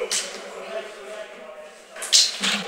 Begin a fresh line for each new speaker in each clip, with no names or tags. Thank you.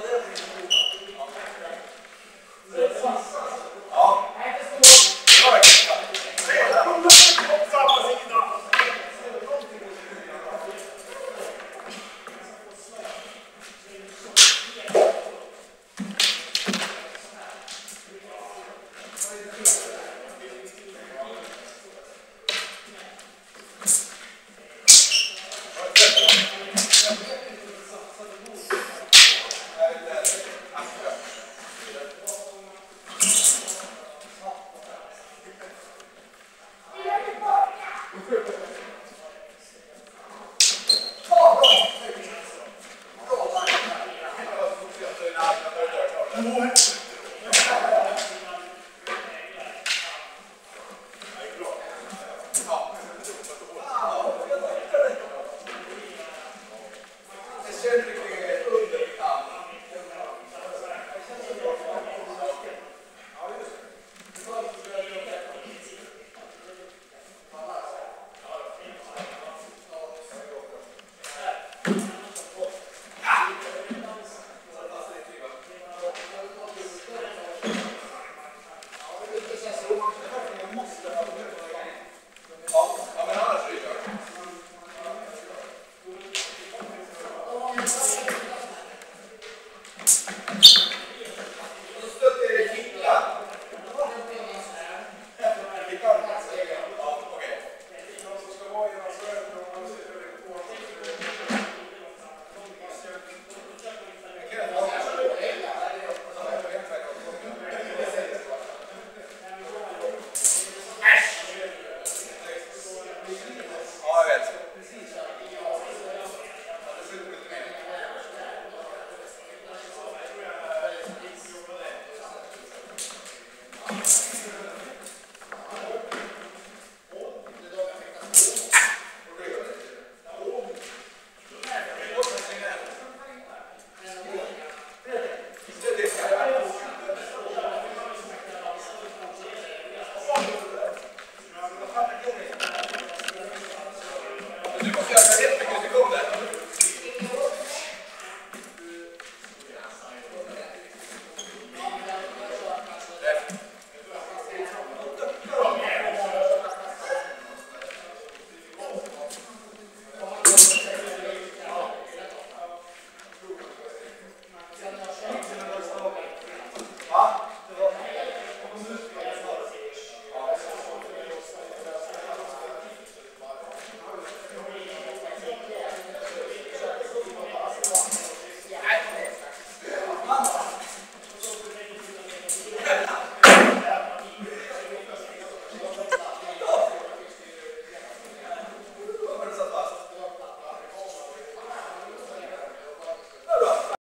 Hallelujah.